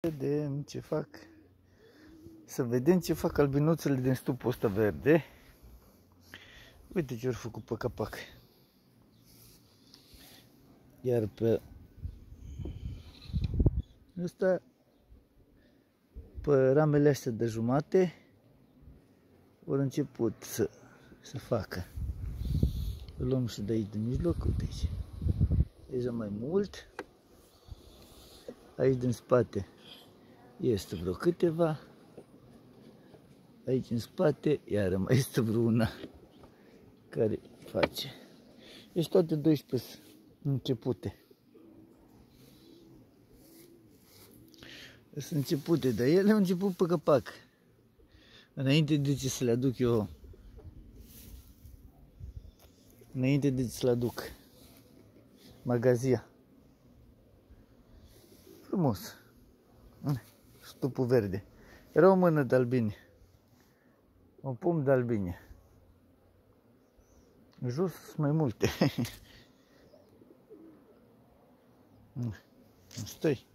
Vedem ce fac. Să vedem ce fac albinuțele din stupul ăsta verde. Uite ce au făcut pe capac. Iar pe ăsta, pe ramele astea de jumate, au început să, să facă. Îl luăm și de aici, de mijloc, uite aici. Deja mai mult. Aici din spate este vreo câteva. Aici în spate, iar mai este vreuna care face. Deci toate 12 începute. Sunt începute, dar ele au început pe capac. Înainte de ce să le aduc eu Înainte de ce să le aduc magazia. Frumos. Stupul verde. Era o mână de albine. Un pom de albine. Jos mai multe. Stai.